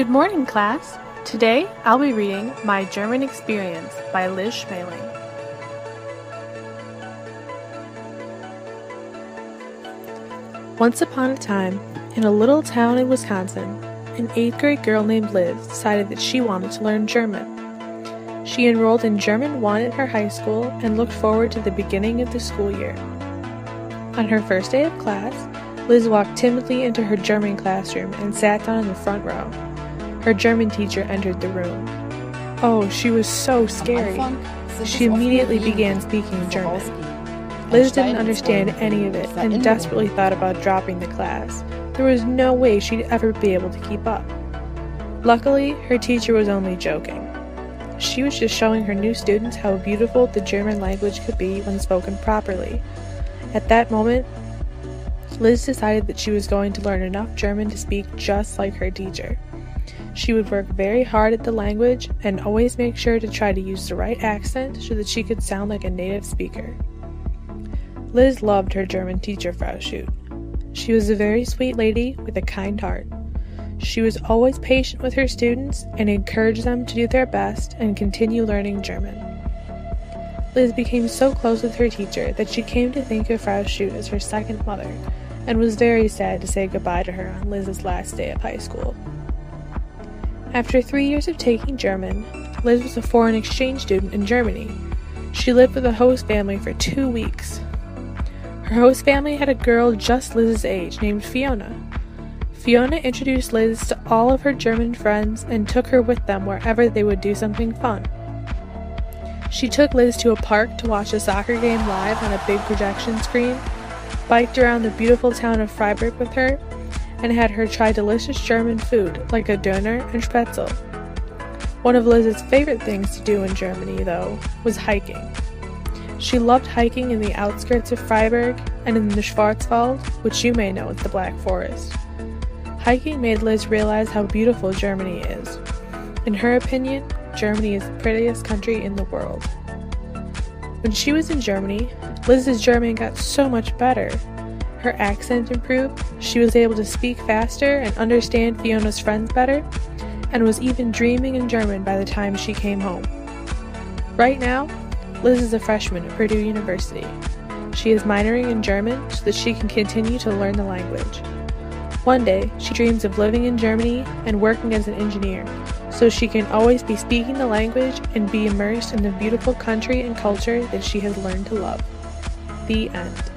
Good morning, class. Today I'll be reading My German Experience by Liz Schmeling. Once upon a time, in a little town in Wisconsin, an eighth grade girl named Liz decided that she wanted to learn German. She enrolled in German 1 at her high school and looked forward to the beginning of the school year. On her first day of class, Liz walked timidly into her German classroom and sat down in the front row. Her German teacher entered the room. Oh, she was so scary. She immediately began speaking German. Liz didn't understand any of it and desperately thought about dropping the class. There was no way she'd ever be able to keep up. Luckily, her teacher was only joking. She was just showing her new students how beautiful the German language could be when spoken properly. At that moment, Liz decided that she was going to learn enough German to speak just like her teacher. She would work very hard at the language and always make sure to try to use the right accent so that she could sound like a native speaker. Liz loved her German teacher, Frau Schutt. She was a very sweet lady with a kind heart. She was always patient with her students and encouraged them to do their best and continue learning German. Liz became so close with her teacher that she came to think of Frau Schutt as her second mother and was very sad to say goodbye to her on Liz's last day of high school. After three years of taking German, Liz was a foreign exchange student in Germany. She lived with a host family for two weeks. Her host family had a girl just Liz's age named Fiona. Fiona introduced Liz to all of her German friends and took her with them wherever they would do something fun. She took Liz to a park to watch a soccer game live on a big projection screen biked around the beautiful town of Freiburg with her, and had her try delicious German food like a doner and spätzle. One of Liz's favorite things to do in Germany, though, was hiking. She loved hiking in the outskirts of Freiburg and in the Schwarzwald, which you may know as the Black Forest. Hiking made Liz realize how beautiful Germany is. In her opinion, Germany is the prettiest country in the world. When she was in Germany, Liz's German got so much better. Her accent improved, she was able to speak faster and understand Fiona's friends better, and was even dreaming in German by the time she came home. Right now, Liz is a freshman at Purdue University. She is minoring in German so that she can continue to learn the language. One day, she dreams of living in Germany and working as an engineer, so she can always be speaking the language and be immersed in the beautiful country and culture that she has learned to love. The end.